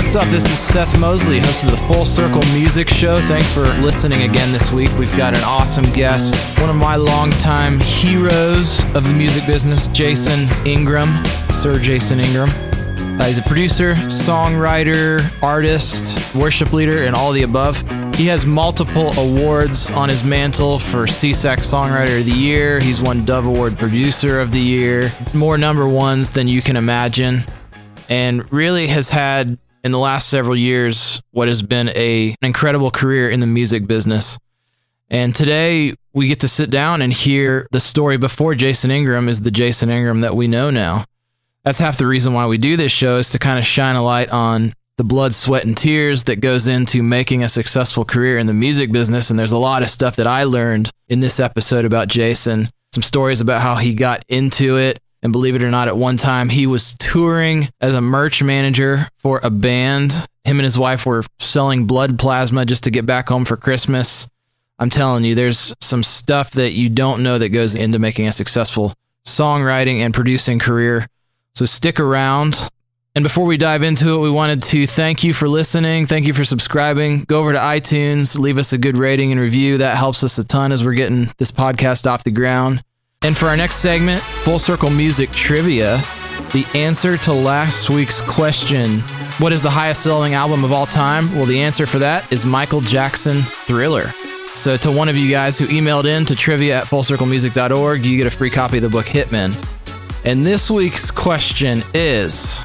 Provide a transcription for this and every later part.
what's up? This is Seth Mosley, host of the Full Circle Music Show. Thanks for listening again this week. We've got an awesome guest, one of my longtime heroes of the music business, Jason Ingram, Sir Jason Ingram. Uh, he's a producer, songwriter, artist, worship leader, and all the above. He has multiple awards on his mantle for SESAC Songwriter of the Year. He's won Dove Award Producer of the Year, more number ones than you can imagine, and really has had in the last several years what has been a, an incredible career in the music business. And today we get to sit down and hear the story before Jason Ingram is the Jason Ingram that we know now. That's half the reason why we do this show is to kind of shine a light on the blood, sweat, and tears that goes into making a successful career in the music business. And there's a lot of stuff that I learned in this episode about Jason. Some stories about how he got into it. And believe it or not, at one time he was touring as a merch manager for a band. Him and his wife were selling blood plasma just to get back home for Christmas. I'm telling you, there's some stuff that you don't know that goes into making a successful songwriting and producing career. So stick around. And before we dive into it, we wanted to thank you for listening. Thank you for subscribing. Go over to iTunes, leave us a good rating and review. That helps us a ton as we're getting this podcast off the ground. And for our next segment, Full Circle Music Trivia, the answer to last week's question What is the highest selling album of all time? Well, the answer for that is Michael Jackson Thriller. So, to one of you guys who emailed in to trivia at fullcirclemusic.org, you get a free copy of the book Hitman. And this week's question is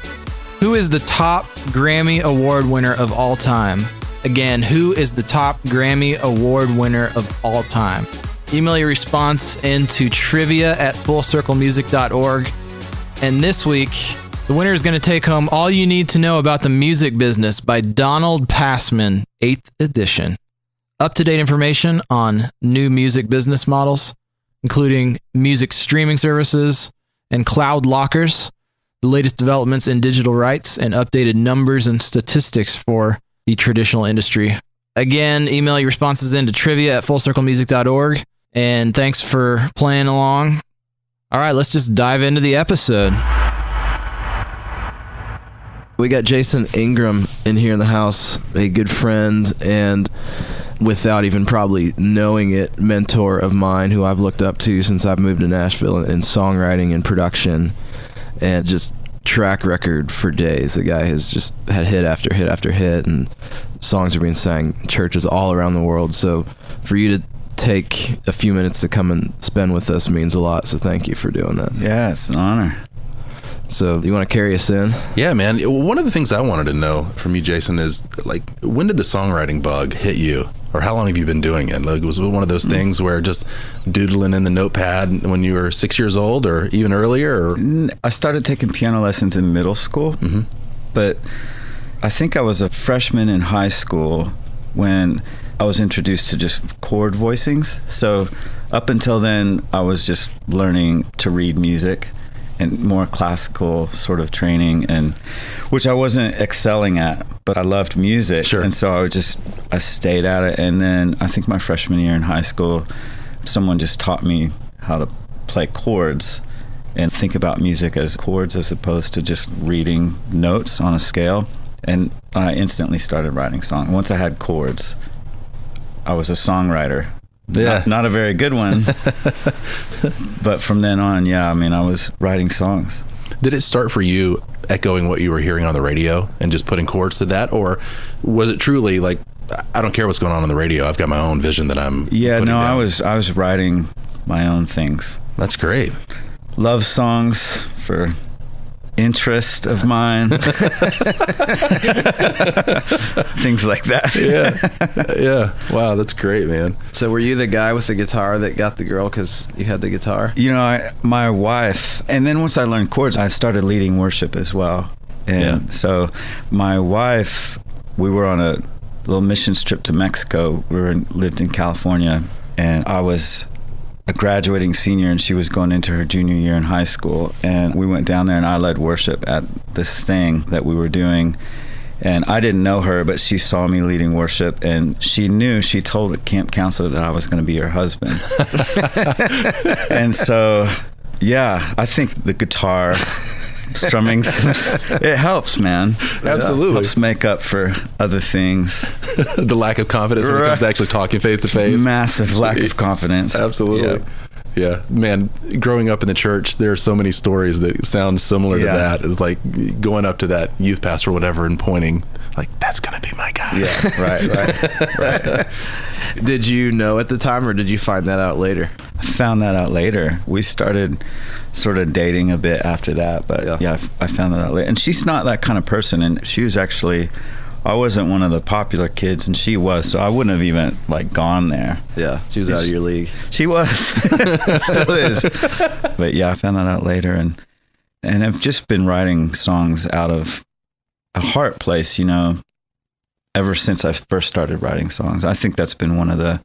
Who is the top Grammy Award winner of all time? Again, who is the top Grammy Award winner of all time? Email your response into trivia at fullcirclemusic.org. And this week, the winner is going to take home All You Need to Know About the Music Business by Donald Passman, 8th edition. Up to date information on new music business models, including music streaming services and cloud lockers, the latest developments in digital rights, and updated numbers and statistics for the traditional industry. Again, email your responses into trivia at fullcirclemusic.org. And thanks for playing along. All right, let's just dive into the episode. We got Jason Ingram in here in the house, a good friend and without even probably knowing it, mentor of mine who I've looked up to since I've moved to Nashville in songwriting and production and just track record for days. The guy has just had hit after hit after hit and songs are being sang churches all around the world. So for you to take a few minutes to come and spend with us means a lot. So thank you for doing that. Yeah, it's an honor. So you want to carry us in? Yeah, man. One of the things I wanted to know from you, Jason, is like when did the songwriting bug hit you, or how long have you been doing it? Like, was it one of those things where just doodling in the notepad when you were six years old, or even earlier? Or? I started taking piano lessons in middle school, Mm-hmm. but I think I was a freshman in high school when I was introduced to just chord voicings. So up until then, I was just learning to read music and more classical sort of training and which I wasn't excelling at but I loved music Sure. and so I would just I stayed at it and then I think my freshman year in high school someone just taught me how to play chords and think about music as chords as opposed to just reading notes on a scale and I instantly started writing songs once I had chords I was a songwriter Yeah. not, not a very good one but from then on, yeah, I mean, I was writing songs. Did it start for you echoing what you were hearing on the radio and just putting chords to that, or was it truly like I don't care what's going on on the radio. I've got my own vision that I'm. Yeah, no, I was I was writing my own things, That's great. love songs for interest of mine, things like that. Yeah, yeah. Wow, that's great, man. So were you the guy with the guitar that got the girl because you had the guitar? You know, I, my wife, and then once I learned chords, I started leading worship as well. And Yeah. so my wife, we were on a little missions trip to Mexico. We were in, lived in California, and I was a graduating senior, and she was going into her junior year in high school. And we went down there, and I led worship at this thing that we were doing. And I didn't know her, but she saw me leading worship, and she knew. She told camp counselor that I was going to be her husband. and so, yeah, I think the guitar strumming. it helps, man. Absolutely. It helps make up for other things. the lack of confidence when it comes to actually talking face to face. Massive lack of confidence. Absolutely. Yeah. Yeah, man. Growing up in the church, there are so many stories that sound similar to Yeah. that. It's like going up to that youth pastor or whatever and pointing, like, "That's gonna be my guy." Yeah, right, right, right. Did you know at the time, or did you find that out later? I found that out later. We started sort of dating a bit after that, but Yeah. yeah, I f- I found that out later. And she's not that kind of person, and she was actually. I wasn't one of the popular kids, and she was, so I wouldn't have even like gone there. Yeah, she was out of your league. She was, still is. But yeah, I found that out later, and and I've just been writing songs out of a heart place, you know, ever since I first started writing songs. I think that's been one of the,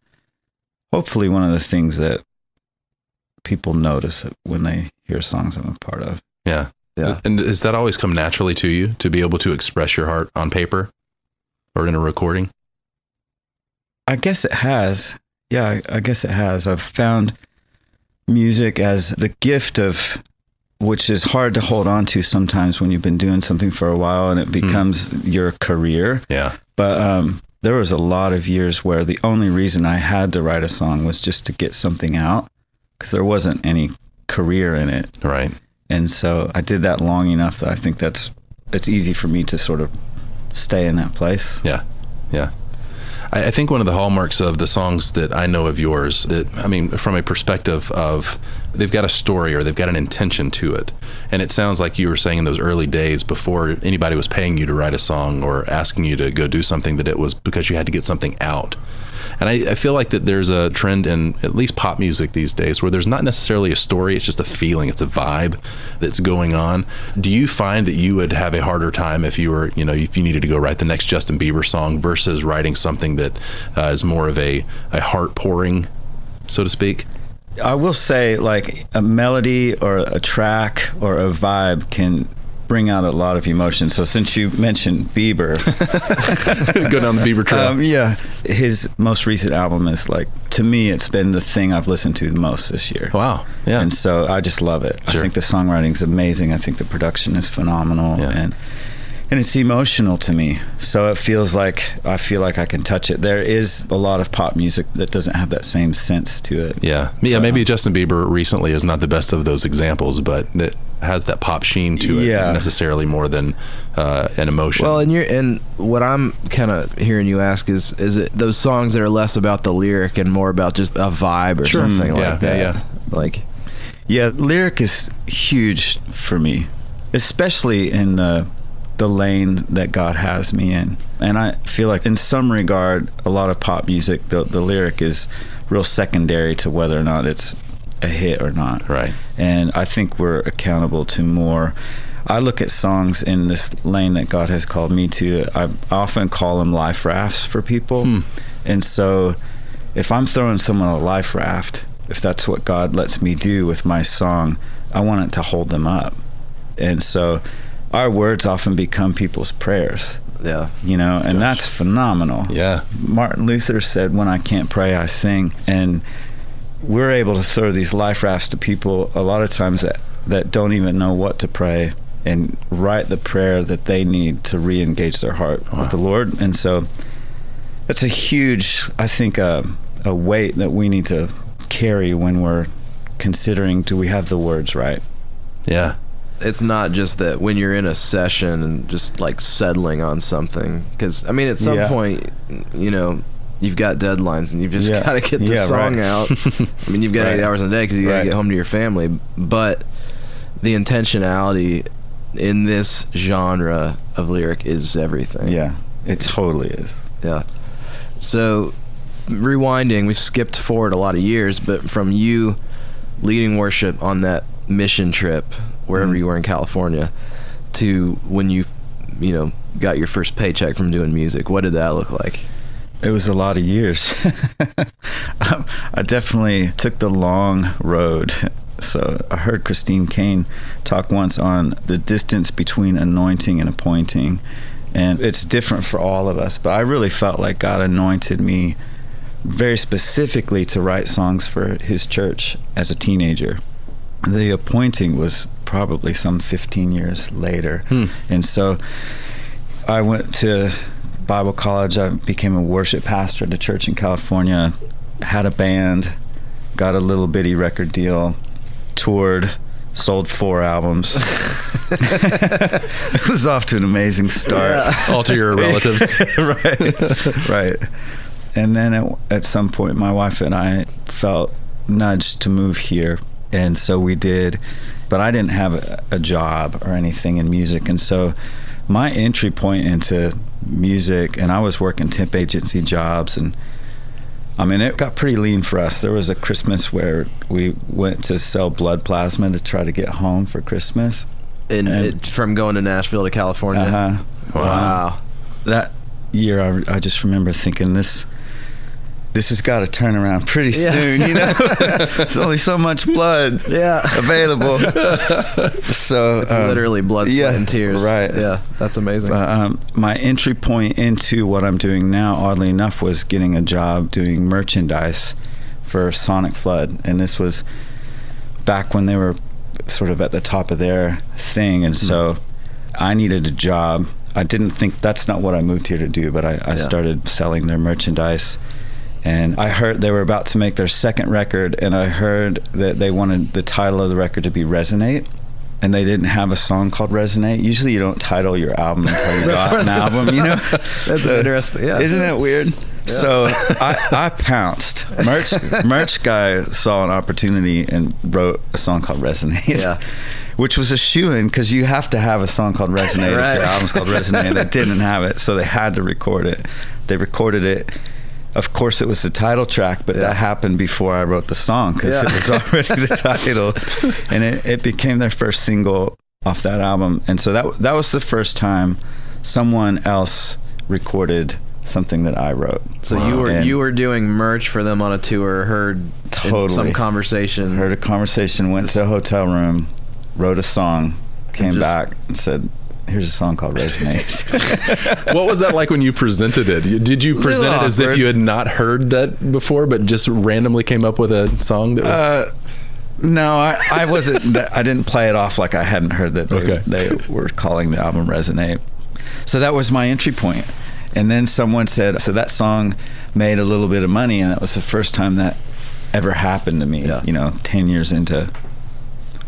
hopefully, one of the things that people notice it when they hear songs I'm a part of. yeah, Yeah. And does that always come naturally to you to be able to express your heart on paper or in a recording? I guess it has. Yeah, I, guess it has. I've found music as the gift of which is hard to hold on to sometimes when you've been doing something for a while and it becomes your career. Yeah, But um, there was a lot of years where the only reason I had to write a song was just to get something out because there wasn't any career in it. right. And so I did that long enough that I think that's it's easy for me to sort of stay in that place. Yeah, yeah. I, I think one of the hallmarks of the songs that I know of yours, that I mean, from a perspective of they've got a story or they've got an intention to it, and it sounds like you were saying in those early days before anybody was paying you to write a song or asking you to go do something that it was because you had to get something out. And I, I feel like that there's a trend in at least pop music these days where there's not necessarily a story, it's just a feeling, it's a vibe that's going on. Do you find that you would have a harder time if you were, you know, if you needed to go write the next Justin Bieber song versus writing something that uh, is more of a, a heart pouring, so to speak? I will say, like a melody or a track or a vibe can bring out a lot of emotion. So since you mentioned Bieber, go down the Bieber trail. um, yeah, his most recent album is like to me, it's been the thing I've listened to the most this year. wow. Yeah. And so I just love it. Sure. I think the songwriting's amazing. I think the production is phenomenal, Yeah. and and it's emotional to me. So it feels like I feel like I can touch it. There is a lot of pop music that doesn't have that same sense to it. Yeah, yeah. Maybe Justin Bieber recently is not the best of those examples, but it has that pop sheen to it, Yeah. necessarily more than uh, an emotion. Well, and you're and what I'm kind of hearing you ask is is it those songs that are less about the lyric and more about just a vibe or Sure. something Mm, yeah, like that. yeah, yeah. Like Yeah, lyric is huge for me, especially in the the lane that God has me in. And I feel like in some regard a lot of pop music the the lyric is real secondary to whether or not it's a hit or not. right. And I think we're accountable to more I look at songs in this lane that God has called me to. I often call them life rafts for people. Hmm. And so if I'm throwing someone a life raft, if that's what God lets me do with my song, I want it to hold them up. And so our words often become people's prayers, yeah, you know, and that's phenomenal. Yeah. Martin Luther said, When I can't pray, I sing. And we're able to throw these life rafts to people a lot of times that, that don't even know what to pray and write the prayer that they need to re engage their heart Wow. with the Lord. And so that's a huge, I think, uh, a weight that we need to carry when we're considering do we have the words right? Yeah. it's not just that when you're in a session and just like settling on something because I mean at some Yeah. point you know you've got deadlines and you've just Yeah. got to get the Yeah, song right. out. I mean you've got Right. eight hours in a day because you got to Right. get home to your family, but the intentionality in this genre of lyric is everything. Yeah, it totally is. Yeah. So, rewinding, we skipped forward a lot of years, but from you leading worship on that mission trip, wherever Mhm. you were in California, to when you, you know, got your first paycheck from doing music, what did that look like? It was a lot of years. Um, I definitely took the long road. So I heard Christine Kane talk once on the distance between anointing and appointing. And it's different for all of us, but I really felt like God anointed me very specifically to write songs for his church as a teenager. The appointing was probably some 15 years later. Hmm. And so I went to Bible college. I became a worship pastor at a church in California, had a band, got a little bitty record deal, toured, sold four albums. it was off to an amazing start. All to your relatives. right, right. And then at, at some point, my wife and I felt nudged to move here, and so we did. But I didn't have a, a job or anything in music, and so my entry point into music, and I was working temp agency jobs, and I mean, it got pretty lean for us. There was a Christmas where we went to sell blood plasma to try to get home for Christmas. And, And- it, from going to Nashville to California. Uh-huh. Wow. that year I, I just remember thinking this this has got to turn around pretty Yeah. soon you know there's only so much blood Yeah. available so um, literally blood, sweat, yeah, and tears. right. Yeah, that's amazing. um, my entry point into what I'm doing now, oddly enough, was getting a job doing merchandise for SonicFlood, and this was back when they were sort of at the top of their thing, and so I needed a job. I didn't think that's not what I moved here to do, but I, I Yeah. started selling their merchandise. And I heard they were about to make their second record, and I heard that they wanted the title of the record to be Resonate and they didn't have a song called Resonate. Usually, you don't title your album until you got an album. You know, That's interesting, yeah. isn't that weird? So I, I pounced. Merch merch guy saw an opportunity and wrote a song called Resonate. Yeah. Which was a shoe in because you have to have a song called Resonate Right. if your album's called Resonate. and They didn't have it, so they had to record it. They recorded it. Of course, it was the title track, but Yeah. that happened before I wrote the song because Yeah. it was already the title, and it, it became their first single off that album. And so that that was the first time someone else recorded something that I wrote. so you were And you were doing merch for them on a tour. Heard Totally. some conversation. heard a conversation, went to a hotel room, wrote a song, came just- back and said, "Here's a song called Resonate." what was that like when you presented it? Did you present it as if you had not heard that before, but just randomly came up with a song that was? Uh, no, I, I wasn't. that- I didn't play it off like I hadn't heard that they, Okay. they were calling the album Resonate. So that was my entry point. And then someone said, so that song made a little bit of money, and it was the first time that ever happened to me. Yeah. You know, ten years into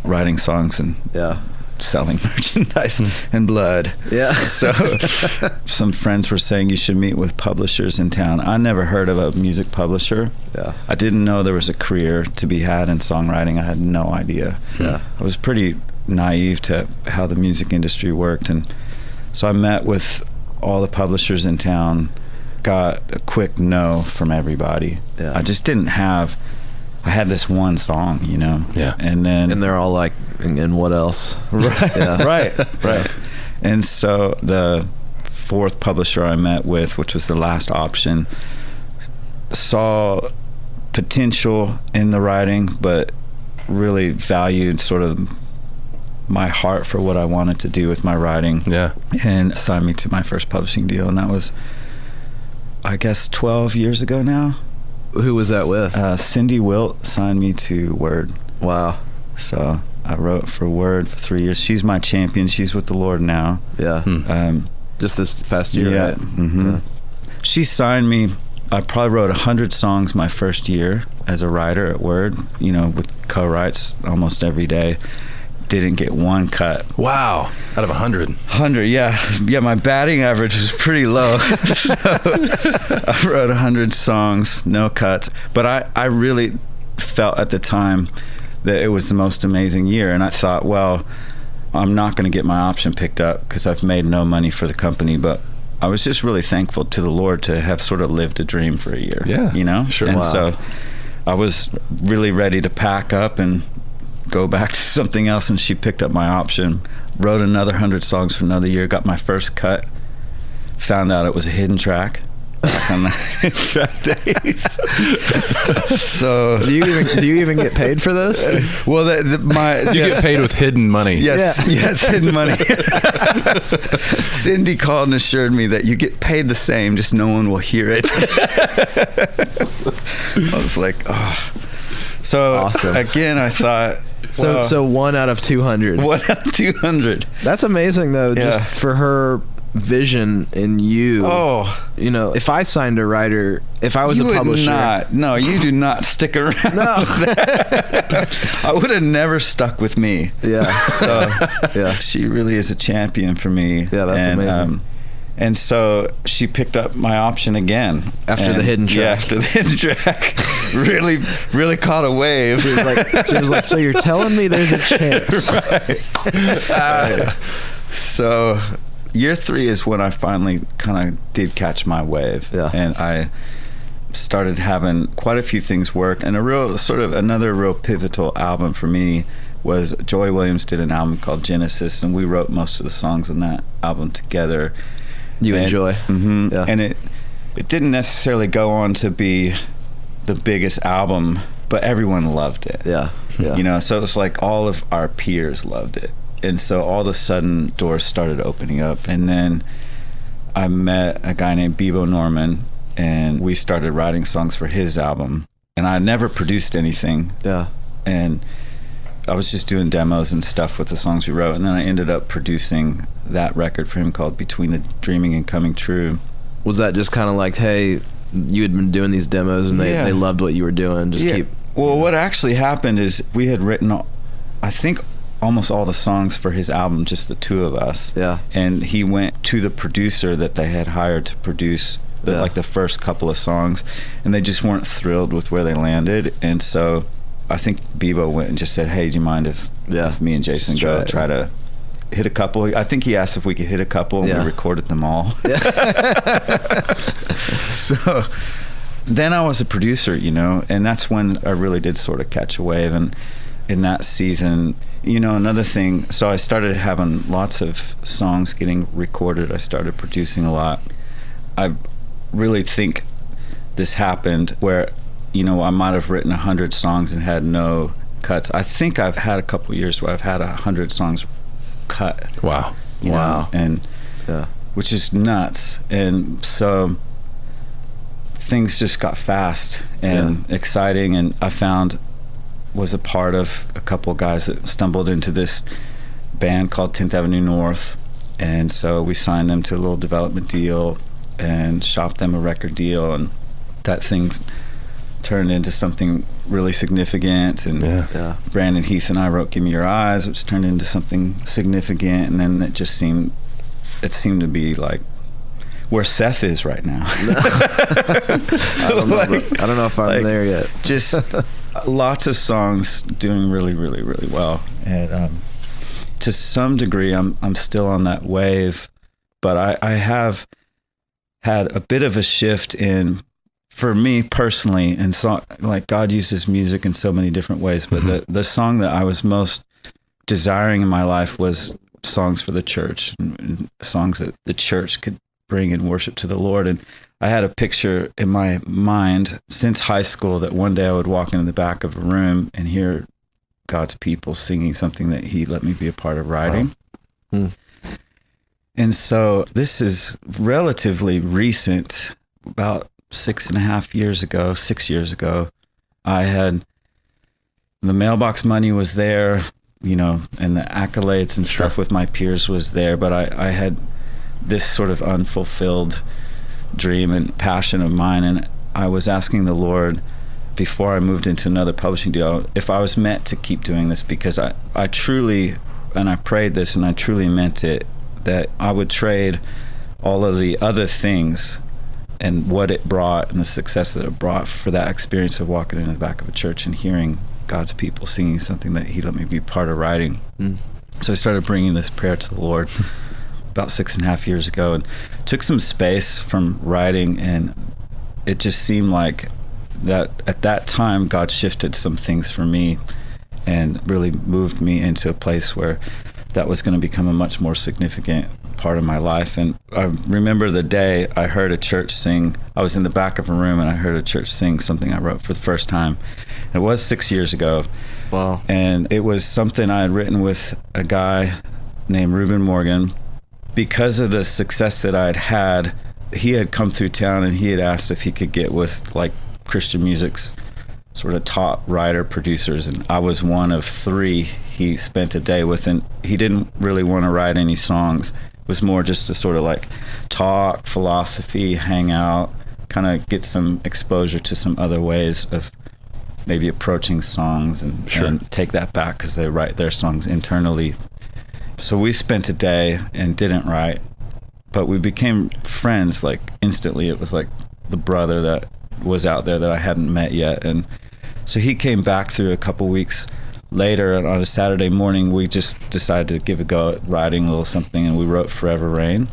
writing songs and yeah. Selling merchandise hmm. and blood. Yeah. So some friends were saying you should meet with publishers in town. I never heard of a music publisher. Yeah. I didn't know there was a career to be had in songwriting. I had no idea. Yeah. I was pretty naive to how the music industry worked and so I met with all the publishers in town, got a quick no from everybody. Yeah. I just didn't have I had this one song, you know. Yeah. And then And they're all like, and, and what else? right, Yeah. right, right. And so the fourth publisher I met with, which was the last option, saw potential in the writing, but really valued sort of my heart for what I wanted to do with my writing yeah. and signed me to my first publishing deal. And that was, I guess, 12 years ago now. Who was that with? Uh, Cindy Wilt signed me to Word. wow. So I wrote for Word for three years. She's my champion. She's with the Lord now. Yeah. Hmm. Um, Just this past year, yeah. right? hmm Yeah. She signed me. I probably wrote a hundred songs my first year as a writer at Word. You know, with co-writes almost every day. Didn't get one cut. Wow. Out of a hundred. Hundred, yeah, yeah. My batting average was pretty low. so I wrote a hundred songs, no cuts. But I, I really felt at the time that it was the most amazing year, and I thought, well, I'm not going to get my option picked up because I've made no money for the company, but. I was just really thankful to the Lord to have sort of lived a dream for a year. Yeah, You know? sure. And Wow. so I was really ready to pack up and go back to something else and she picked up my option wrote another 100 songs for another year got my first cut found out it was a hidden track on track days so Do you even do you even get paid for those? well the, the, my You yes. get paid with hidden money. Yes, Yeah. yes, hidden money. Cindy called and assured me that you get paid the same, just no one will hear it. I was like, oh. So Awesome. again, I thought So Well- so one out of two hundred. What two hundred? That's amazing though, just Yeah. for her vision in you. Oh, You know, if I signed a writer, if I was you a would publisher, not. No, you do not stick around. No. I would have never stuck with me. yeah, So yeah, she really is a champion for me. Yeah, that's and, amazing. Um, and so she picked up my option again After the And- hidden Yeah, track. after the hidden track, really, really caught a wave. she was like, she was like, so you're telling me there's a chance? Uh, so year three is when I finally kind of did catch my wave. Yeah. And I started having quite a few things work. And a real sort of another real pivotal album for me was Joy Williams did an album called Genesis, and we wrote most of the songs on that album together. You And- enjoy, Mhm. Yeah. And it it didn't necessarily go on to be the biggest album, but everyone loved it yeah, yeah. you know so it was like all of our peers loved it and so all of a sudden doors started opening up and then i met a guy named bebo norman and we started writing songs for his album and i never produced anything yeah, and i was just doing demos and stuff with the songs we wrote and then i ended up producing that record for him called between the dreaming and coming true Was that just kind of like, hey, you had been doing these demos and they, Yeah. they loved what you were doing? Just Yeah. keep. Well, what actually happened is we had written, I think, almost all the songs for his album, just the two of us. Yeah. And he went to the producer that they had hired to produce the, Yeah. like the first couple of songs, and they just weren't thrilled with where they landed. And so, I think Bebo went and just said, "Hey, do you mind if, Yeah. if me and Jason go try it." try to?" Hit a couple. I think he asked if we could hit a couple, and Yeah. we recorded them all. so then I was a producer, you know, and that's when I really did sort of catch a wave. And in that season, you know, another thing, so I started having lots of songs getting recorded. I started producing a lot. I really think this happened where, you know, I might have written a hundred songs and had no cuts. I think I've had a couple years where I've had a hundred songs cut. Wow. Wow. Know? And Yeah. which is nuts. And so things just got fast and exciting. And I found was a part of a couple guys that stumbled into this band called 10th Avenue North. And so we signed them to a little development deal and shopped them a record deal. And that thing turned into something really significant. And Yeah. Yeah. Brandon Heath and I wrote "Give Me Your Eyes," which turned into something significant, and then it just seemed it seemed to be like where Seth is right now. I don't know. Like- I don't know if I'm like- there yet. just lots of songs doing really, really, really well, and um, to some degree, I'm I'm still on that wave, but I, I have had a bit of a shift in for me personally and so like god uses music in so many different ways but the, the song that i was most desiring in my life was songs for the church and, and songs that the church could bring in worship to the lord. And i had a picture in my mind since high school that one day i would walk into the back of a room and hear god's people singing something that he let me be a part of writing. Hmm. and so this is relatively recent about six and a half years ago, six years ago, I had the mailbox money was there, you know, and the accolades and stuff with my peers was there, but I, I had this sort of unfulfilled dream and passion of mine. And I was asking the Lord before I moved into another publishing deal if I was meant to keep doing this because I, I truly, and I prayed this and I truly meant it, that I would trade all of the other things and what it brought and the success that it brought for that experience of walking in the back of a church and hearing God's people singing something that He let me be part of writing. Mm. So I started bringing this prayer to the Lord about six and a half years ago and took some space from writing. And it just seemed like that at that time, God shifted some things for me and really moved me into a place where that was going to become a much more significant part of my life. And I remember the day I heard a church sing. I was in the back of a room and I heard a church sing something I wrote for the first time. It was six years ago. Wow. And it was something I had written with a guy named Reuben Morgan. Because of the success that I had had, he had come through town and he had asked if he could get with like Christian music's sort of top writer producers, and I was one of three he spent a day with, and he didn't really want to write any songs. It was more just to sort of like talk philosophy, hang out, kind of get some exposure to some other ways of maybe approaching songs and, Sure. and take that back because they write their songs internally. So we spent a day and didn't write, but we became friends like instantly. It was like the brother that was out there that I hadn't met yet, and so he came back through a couple weeks later and on a Saturday morning. We just decided to give a go at writing a little something, and we wrote "Forever Reign."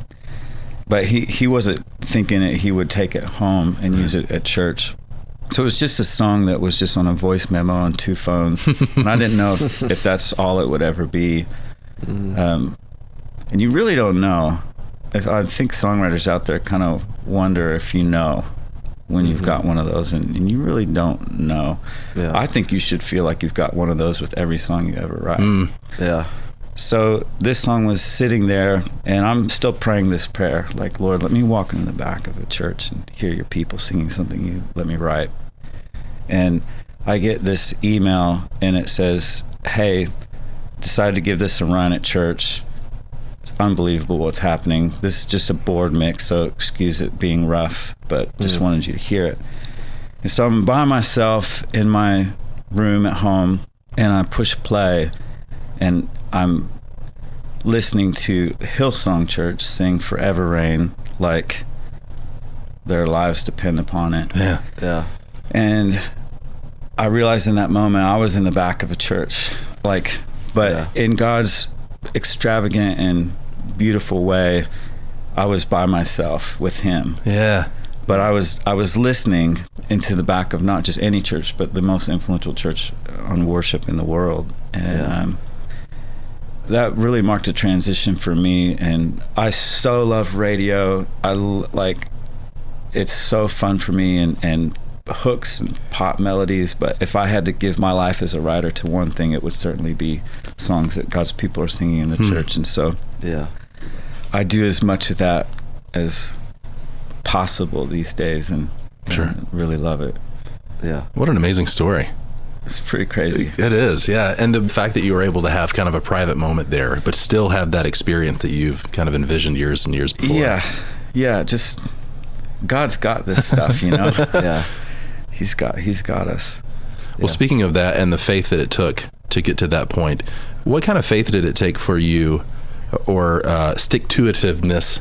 But he he wasn't thinking that he would take it home and use it at church. So it was just a song that was just on a voice memo on two phones, and I didn't know if, if that's all it would ever be. Um, and you really don't know. If I think songwriters out there kind of wonder if you know when you've got one of those, and, and you really don't know. Yeah. I think you should feel like you've got one of those with every song you ever write. Mm. Yeah. So this song was sitting there, and I'm still praying this prayer, like Lord, let me walk in the back of a church and hear your people singing something you let me write. And I get this email, and it says, "Hey, decided to give this a run at church. It's unbelievable what's happening. This is just a board mix, so excuse it being rough, but just mm. wanted you to hear it." And so I'm by myself in my room at home, and I push play, and I'm listening to Hillsong Church sing Forever Reign like their lives depend upon it. Yeah. Yeah. And I realized in that moment I was in the back of a church. Like, but Yeah. in God's extravagant and beautiful way, I was by myself with Him. Yeah. But I was I was listening into the back of not just any church, but the most influential church on worship in the world, and Yeah. um, that really marked a transition for me. And I so love radio. I l- like it's so fun for me and and hooks and pop melodies. But if I had to give my life as a writer to one thing, it would certainly be songs that God's people are singing in the Hmm. church. And so Yeah. I do as much of that as possible these days, and Sure. and really love it. Yeah. What an amazing story. It's pretty crazy. It is, yeah. And the fact that you were able to have kind of a private moment there, but still have that experience that you've kind of envisioned years and years before. Yeah, yeah. Just God's got this stuff, you know. Yeah. He's got He's got us. Well, Yeah. speaking of that and the faith that it took to get to that point, what kind of faith did it take for you or uh, stick to itiveness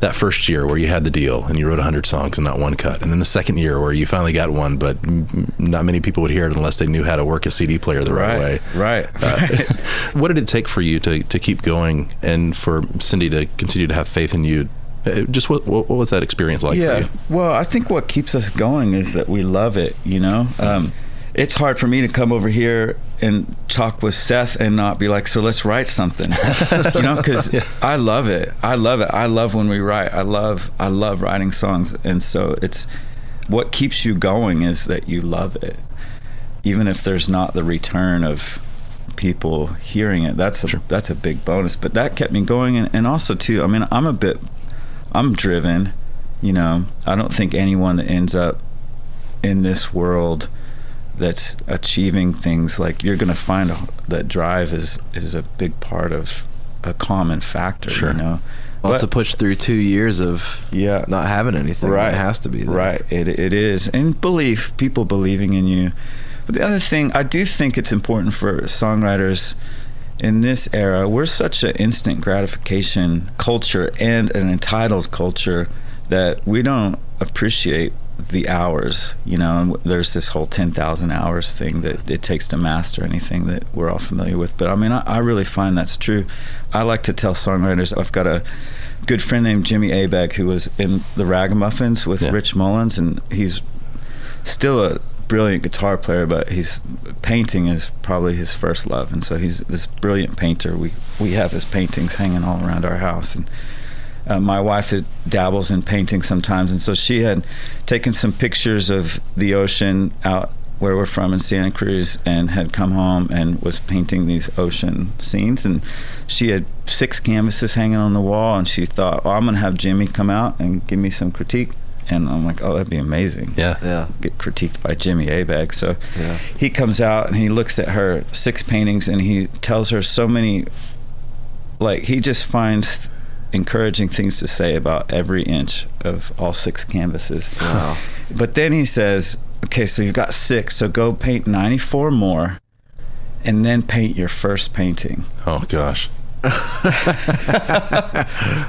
that first year where you had the deal and you wrote 100 songs and not one cut? And then the second year where you finally got one, but m- not many people would hear it unless they knew how to work a CD player the right, way. right. Uh, what did it take for you to, to keep going and for Cindy to continue to have faith in you? Uh, Just what, what what was that experience like yeah. for you? Well, I think what keeps us going is that we love it. You know, um, it's hard for me to come over here and talk with Seth and not be like, so let's write something. you know, because Yeah. I love it. I love it. I love when we write. I love I love writing songs, and so it's what keeps you going is that you love it, even if there's not the return of people hearing it. That's a Sure. that's a big bonus. But that kept me going, and, and also too. I mean, I'm a bit I'm driven. You know, I don't think anyone that ends up in this world that's achieving things like you're going to find a, that drive is is a big part of a common factor. Sure. You know, Well, But- to push through two years of yeah, not having anything, right it has to be there. right. It it is, and belief, people believing in you. But the other thing, I do think it's important for songwriters in this era. We're such an instant gratification culture and an entitled culture that we don't appreciate the hours. You know, and there's this whole ten thousand hours thing that it takes to master anything that we're all familiar with. But I mean, I, I really find that's true. I like to tell songwriters. I've got a good friend named Jimmy Abegg who was in the Ragamuffins with Yeah. Rich Mullins, and he's still a brilliant guitar player, but he's painting is probably his first love, and so he's this brilliant painter. We we have his paintings hanging all around our house, and uh, my wife dabbles in painting sometimes, and so she had taken some pictures of the ocean out where we're from in Santa Cruz, and had come home and was painting these ocean scenes, and she had six canvases hanging on the wall, and she thought, "Oh, I'm gonna have Jimmy come out and give me some critique." And I'm like, oh, that'd be amazing. Yeah. Yeah. Get critiqued by Jimmy Abegg. So Yeah. he comes out and he looks at her six paintings and he tells her so many, like, he just finds encouraging things to say about every inch of all six canvases. Wow. But then he says, okay, so you've got six, so go paint 94 more and then paint your first painting. Oh gosh. And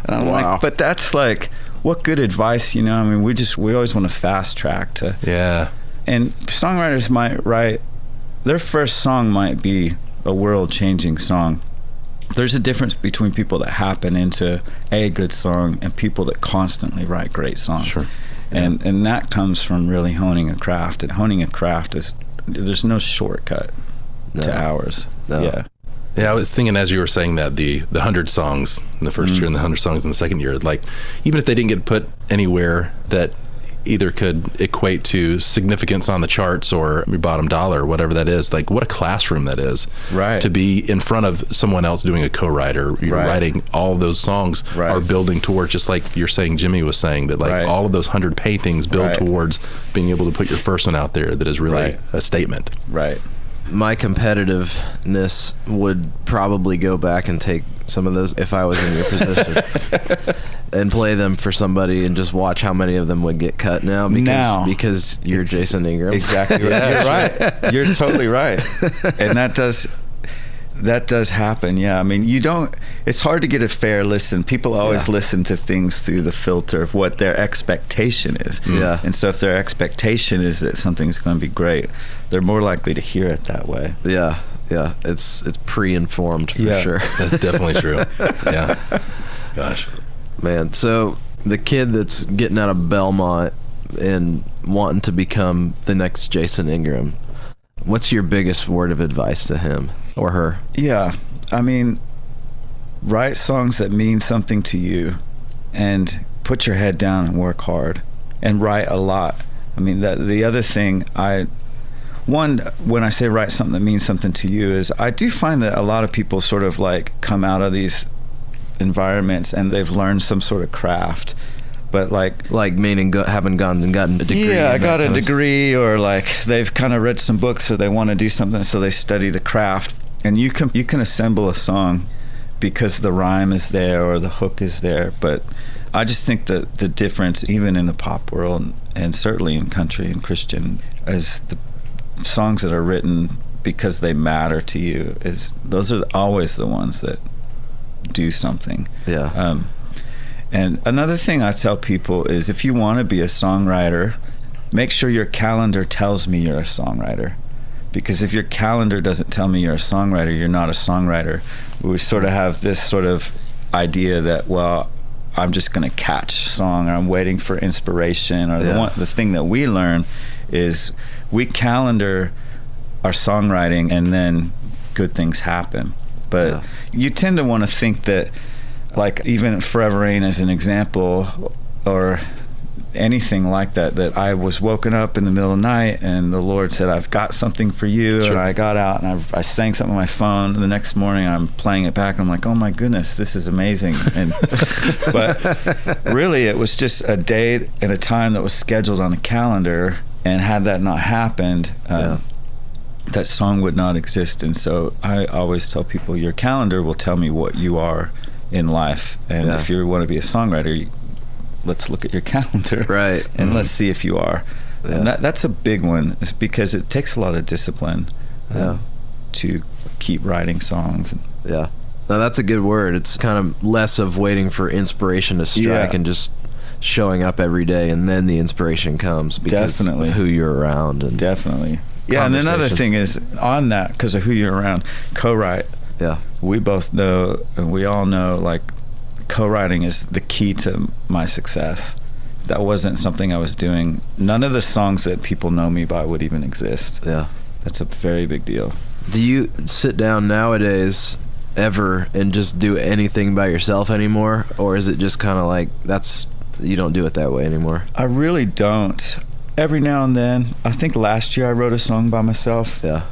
I'm Wow. like, but that's like, what good advice, you know? I mean, we just, we always want to fast track to, Yeah. and songwriters might write, their first song might be a world changing song. There's a difference between people that happen into a good song and people that constantly write great songs. Sure. And and that comes from really honing a craft. And honing a craft is there's no shortcut No. to ours. No. Yeah. Yeah, I was thinking as you were saying that the the hundred songs in the 1st mm. year and the hundred songs in the second year, like even if they didn't get put anywhere that either could equate to significance on the charts or your bottom dollar or whatever that is, like what a classroom that is. Right. To be in front of someone else doing a co-writer, you're Right. writing all those songs Right. are building towards just like you're saying Jimmy was saying that like Right. all of those hundred paintings build towards being able to put your first one out there that is really a statement. Right. My competitiveness would probably go back and take some of those if I was in your position and play them for somebody and just watch how many of them would get cut now because Now. because you're Jason Ingram. Exactly. Right. You're right. You're totally right. And that does that does happen. Yeah. I mean, you don't it's hard to get a fair listen. People always Yeah. listen to things through the filter of what their expectation is. Mm. Yeah. And so if their expectation is that something's going to be great, they're more likely to hear it that way. Yeah. Yeah. It's it's pre-informed for Yeah. sure. That's definitely true. Yeah. Gosh. Man, so the kid that's getting out of Belmont and wanting to become the next Jason Ingram, what's your biggest word of advice to him or her? Yeah. I mean, write songs that mean something to you and put your head down and work hard and write a lot. I mean, that the other thing I one when I say write something that means something to you is I do find that a lot of people sort of like come out of these environments and they've learned some sort of craft. But like Like meaning go, having gone and gotten a degree. yeah, I got a degree, or like they've kind of read some books, or they want to do something, so they study the craft. And you can you can assemble a song because the rhyme is there or the hook is there. But I just think that the difference, even in the pop world, and certainly in country and Christian, is the songs that are written because they matter to you. Is those are always the ones that do something. Yeah. Um, and another thing I tell people is if you want to be a songwriter, make sure your calendar tells me you're a songwriter. Because if your calendar doesn't tell me you're a songwriter, you're not a songwriter. We sort of have this sort of idea that, well, I'm just going to catch a song or I'm waiting for inspiration. Or the, one, the thing that we learn is we calendar our songwriting and then good things happen. But Yeah. you tend to want to think that like even Forever Reign as an example, or anything like that, that I was woken up in the middle of the night and the Lord said, I've got something for you. Sure. And I got out and I, I sang something on my phone. And the next morning I'm playing it back. And I'm like, oh my goodness, this is amazing. And, but really it was just a day and a time that was scheduled on the calendar. And had that not happened, Yeah. um, that song would not exist. And so I always tell people your calendar will tell me what you are in life. And Yeah. if you want to be a songwriter, you, let's look at your calendar. Right. And Mhm. let's see if you are. Yeah. And that, that's a big one is because it takes a lot of discipline uh, Yeah. to keep writing songs. Yeah. Now that's a good word. It's kind of less of waiting for inspiration to strike Yeah. and just showing up every day and then the inspiration comes because Definitely. of who you're around and Definitely. Yeah, and another thing is on that because of who you're around, co-write. yeah. We both know, and we all know, like co-writing is the key to my success. That wasn't something I was doing. None of the songs that people know me by would even exist. Yeah. That's a very big deal. Do you sit down nowadays ever and just do anything by yourself anymore or is it just kind of like that's you don't do it that way anymore? I really don't. Every now and then, I think last year I wrote a song by myself. Yeah.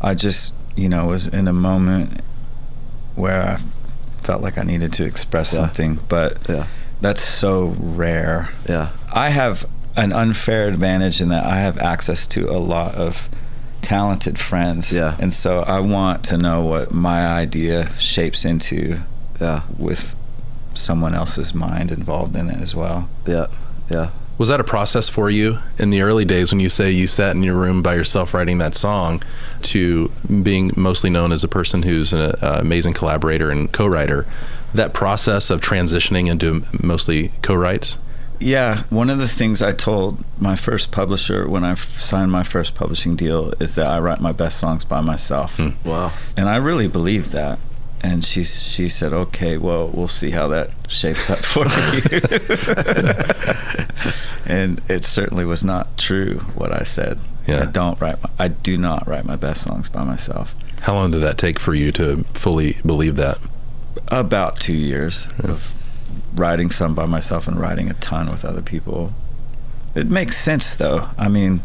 I just, you know, was in a moment where I felt like I needed to express Yeah. something. But Yeah. that's so rare. Yeah. I have an unfair advantage in that I have access to a lot of talented friends. Yeah. And so I want to know what my idea shapes into Yeah. with someone else's mind involved in it as well. Yeah. Yeah. Was that a process for you in the early days when you say you sat in your room by yourself writing that song to being mostly known as a person who's an uh, amazing collaborator and co-writer? That process of transitioning into mostly co-writes? Yeah, one of the things I told my first publisher when I signed my first publishing deal is that I write my best songs by myself. Hmm. Wow. And I really believe that. And she she said, "Okay, well, we'll see how that shapes up for you." and it certainly was not true what I said. Yeah. I don't write. My, I do not write my best songs by myself. How long did that take for you to fully believe that? About two years of writing some by myself and writing a ton with other people. It makes sense though. I mean,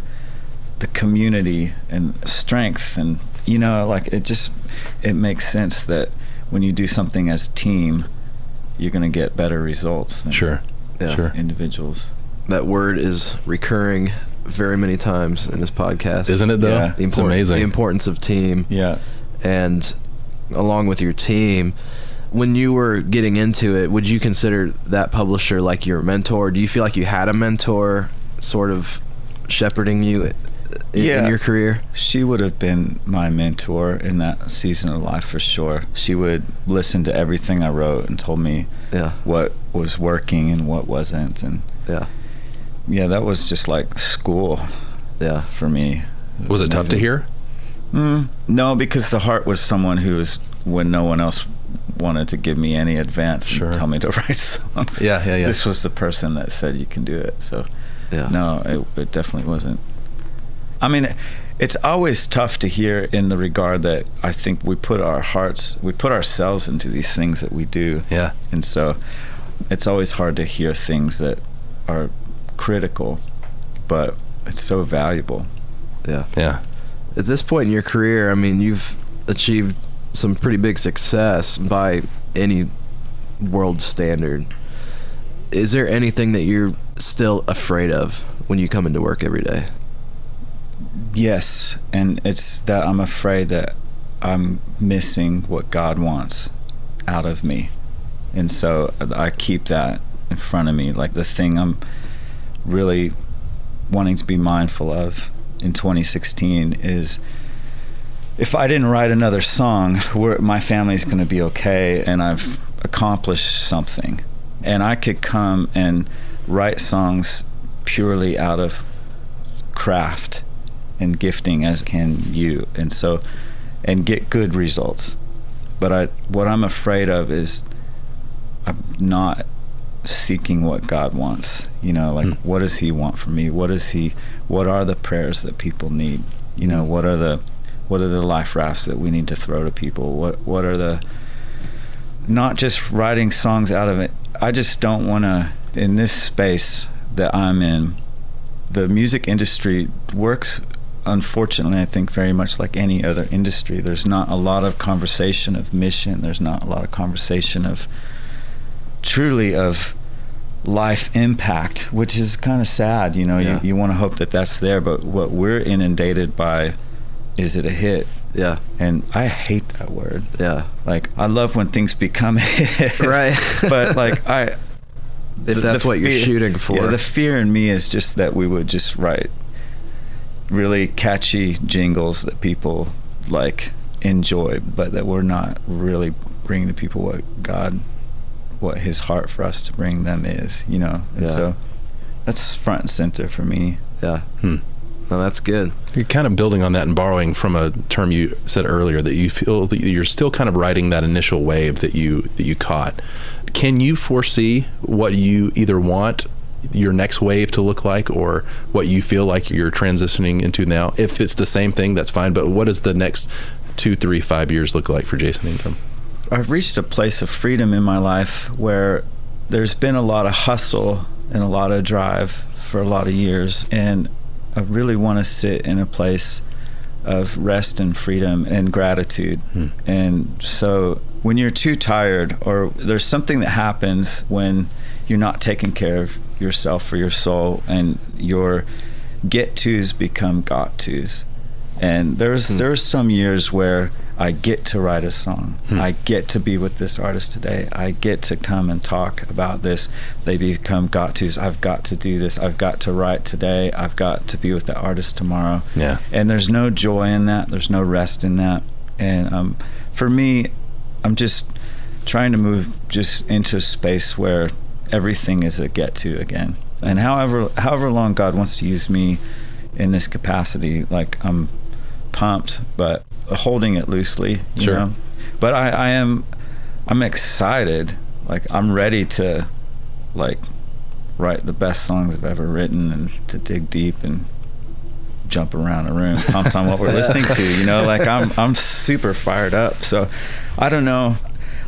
the community and strength and you know like it just it makes sense that when you do something as a team you're going to get better results than Sure. Yeah. Sure. individuals. That word is recurring very many times in this podcast. Isn't it though? Yeah. The It's amazing. The importance of team. Yeah. and along with your team when you were getting into it would you consider that publisher like your mentor do you feel like you had a mentor sort of shepherding you in, Yeah. in your career She would have been my mentor in that season of life for sure. She would listen to everything I wrote and told me yeah what was working and what wasn't and yeah yeah, that was just like school yeah for me. It was it tough to hear? Mm, no, because the heart was someone who was when no one else wanted to give me any advance Sure. and tell me to write songs. Yeah, yeah, yeah. This was the person that said you can do it. So yeah no, it, it definitely wasn't. I mean, it's always tough to hear in the regard that I think we put our hearts, we put ourselves into these things that we do, Yeah. and so it's always hard to hear things that are critical, but it's so valuable. yeah Yeah. at this point in your career i mean you've achieved some pretty big success by any world standard is there anything that you're still afraid of when you come into work every day Yes, and it's that I'm afraid that I'm missing what God wants out of me. And so I keep that in front of me, like the thing I'm really wanting to be mindful of in 2016 is if I didn't write another song, my family's going to be okay and I've accomplished something. And I could come and write songs purely out of craft and gifting as can you. And so and get good results. But i what i'm afraid of is i'm not seeking what god wants. You know like Hmm. what does he want from me? What is he what are the prayers that people need? You know what are the what are the life rafts that we need to throw to people? What what are the not just writing songs out of it. I just don't want to in this space that i'm in the music industry works unfortunately i think very much like any other industry there's not a lot of conversation of mission. There's not a lot of conversation of truly of life impact which is kind of sad you know? Yeah. you, you want to hope that that's there but what we're inundated by is it a hit? Yeah. And i hate that word. Yeah. Like i love when things become hit. Right. but like i if the- that's the what you're shooting for. Yeah, the fear in me is just that we would just write really catchy jingles that people like enjoy, but that we're not really bringing to people what God, what His heart for us to bring them is, you know. And Yeah. so that's front and center for me. yeah Hmm. no that's good You're kind of building on that and borrowing from a term you said earlier that you feel that you're still kind of riding that initial wave that you that you caught. Can you foresee what you either want your next wave to look like or what you feel like you're transitioning into now? If it's the same thing, that's fine. But what does the next two, three, five years look like for Jason Ingram? I've reached a place of freedom in my life where there's been a lot of hustle and a lot of drive for a lot of years and I really want to sit in a place of rest and freedom and gratitude. Hmm. And so when you're too tired or there's something that happens when you're not taking care of yourself or your soul, and your get tos become got tos. And there's Hmm. there's some years where I get to write a song. Hmm. I get to be with this artist today. I get to come and talk about this. They become got tos. I've got to do this. I've got to write today. I've got to be with the artist tomorrow. Yeah. And there's no joy in that. There's no rest in that. And um, for me, I'm just trying to move just into a space where everything is a get to again. And however however long God wants to use me in this capacity, like I'm pumped, but holding it loosely. You Sure. Know? But I, I am I'm excited. Like I'm ready to like write the best songs I've ever written and to dig deep and jump around a room pumped on what we're listening to you know like i'm i'm super fired up so i don't know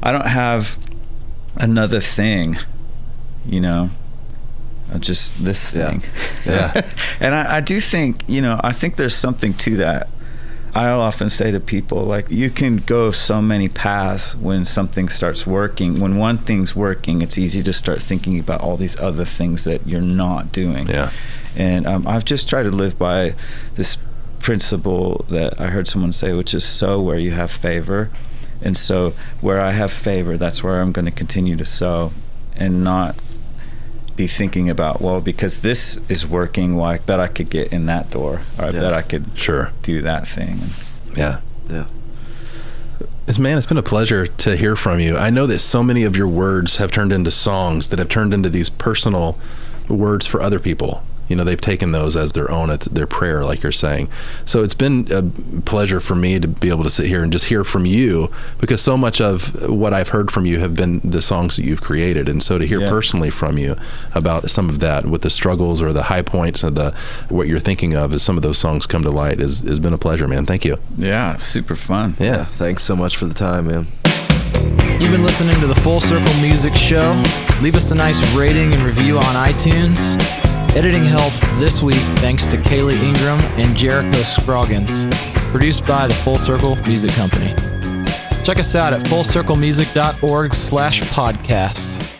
i don't have another thing you know just this Yeah. thing Yeah. and I, I do think you know i think there's something to that i'll often say to people like you can go so many paths when something starts working when one thing's working it's easy to start thinking about all these other things that you're not doing Yeah. and um, I've just tried to live by this principle that I heard someone say, which is sow where you have favor. And so, where I have favor, that's where I'm going to continue to sow and not be thinking about, well, because this is working, well, I bet I could get in that door, or I Yeah. bet I could Sure. do that thing. Yeah. Yeah. It's, man, it's been a pleasure to hear from you. I know that so many of your words have turned into songs that have turned into these personal words for other people. You know, they've taken those as their own, it's their prayer, like you're saying. So it's been a pleasure for me to be able to sit here and just hear from you because so much of what I've heard from you have been the songs that you've created. And so to hear Yeah. personally from you about some of that with the struggles or the high points and the what you're thinking of as some of those songs come to light is has been a pleasure, man. Thank you. Yeah, super fun. Yeah. Thanks so much for the time, man. You've been listening to the Full Circle Music Show. Leave us a nice rating and review on iTunes. Editing help this week thanks to Kaylee Ingram and Jericho Scroggins. Produced by the Full Circle Music Company. Check us out at fullcirclemusic.org slash podcasts.